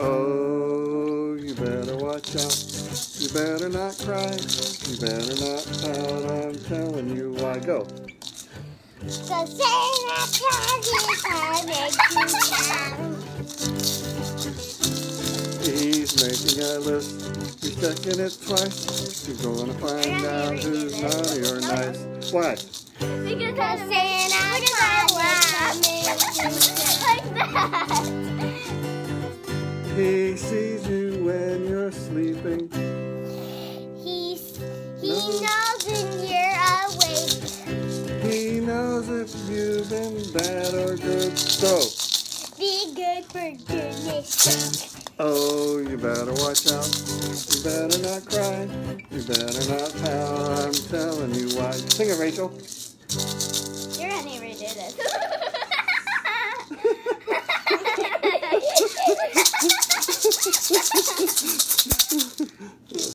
Oh, you better watch out. You better not cry. You better not pout. I'm telling you why. Go. The Santa Claus is coming to town. He's making a list. He's checking it twice. He's gonna find out who's naughty or nice. Why? Because Santa Claus He sees you when you're sleeping. He's, he No. knows when you're awake. He knows if you've been bad or good. So, Be good for goodness sake. oh, you better watch out. You better not cry. You better not pout. I'm telling you why. Sing it, Rachel. You're gonna never do this. ハハハハ。